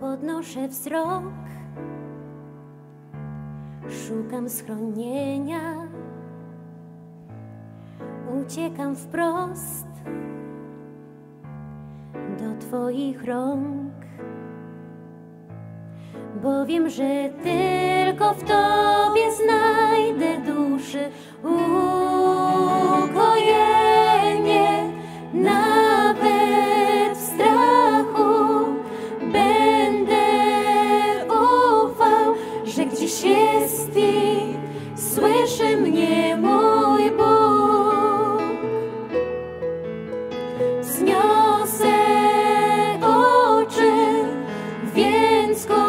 podnoszę wzrok, szukam schronienia, uciekam wprost do Twoich rąk, bo wiem, że tylko w Tobie gdzieś jest słyszy mnie mój Bóg. Zniosę oczy, więc ku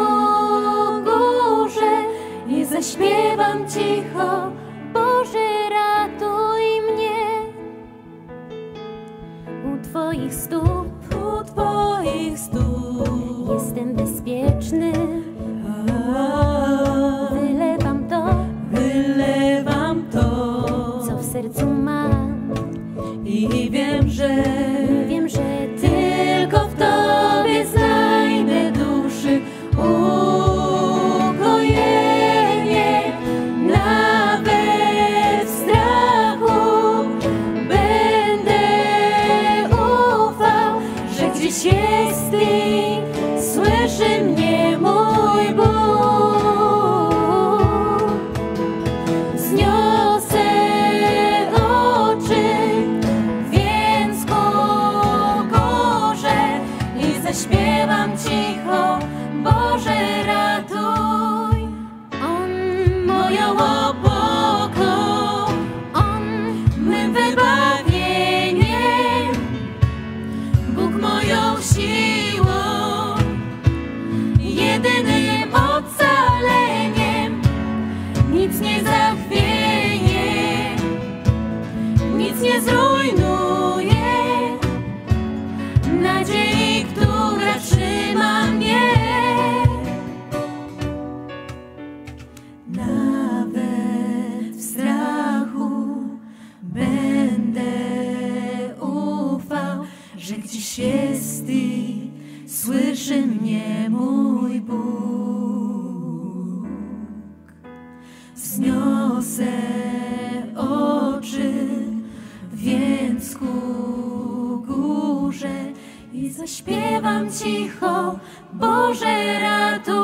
górze i zaśpiewam cicho, Boże ratuj mnie. U Twoich stóp, wiem, Nic nie zachwieje, nic nie zrujnuje nadziei, która trzyma mnie. nawet w strachu będę ufał, że gdzieś jest i słyszy mnie mój Wzniosę oczy, więc ku górze i zaśpiewam cicho, Boże ratuj.